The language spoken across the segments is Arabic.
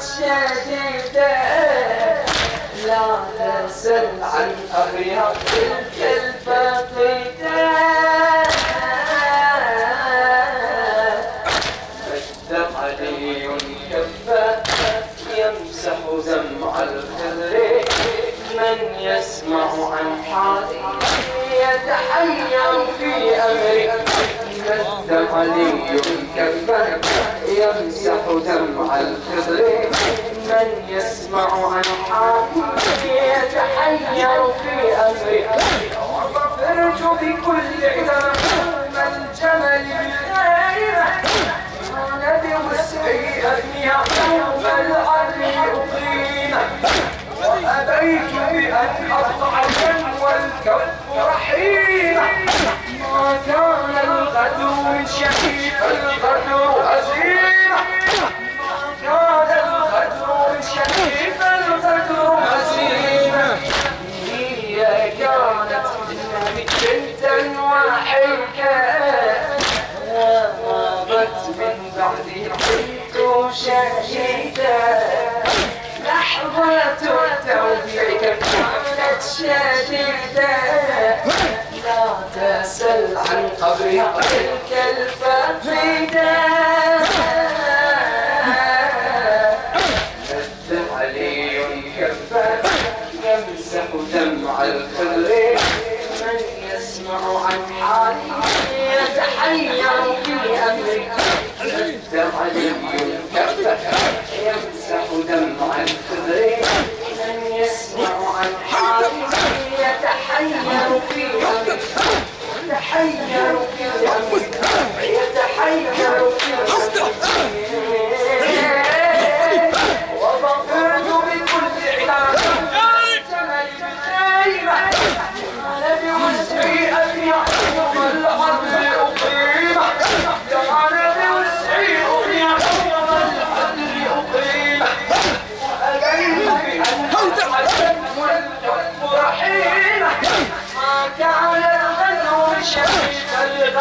شديدة لا تسل عن أغيار تلك الفقيدة مد علي كفه يمسح دمع الخضر من يسمع عن حالي يتحير في أمري مد علي كفه يمسح دمع الخضر من يسمع عن حالي يتحير في أمري. وظفرت بكل عذاب الجمل بخيره ندي والسيئة يوم العدل أقيمه وأبيت بأن أطلع والكف رحيمه ما كان الغدو شفيف الغدو هزيمه شهيدا لحظة التوفيق كانت شديدة. لا تسل عن قبري تلك الفقيدة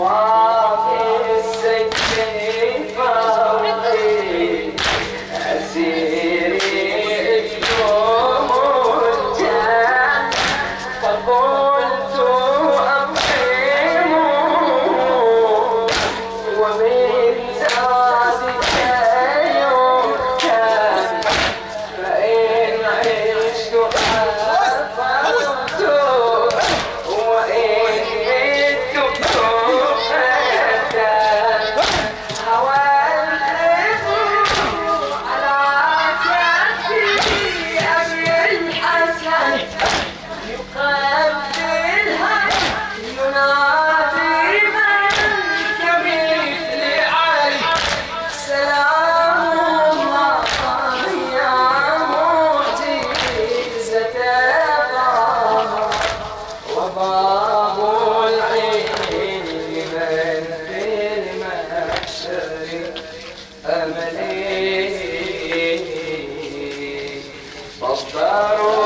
Allah is Satan. prospero.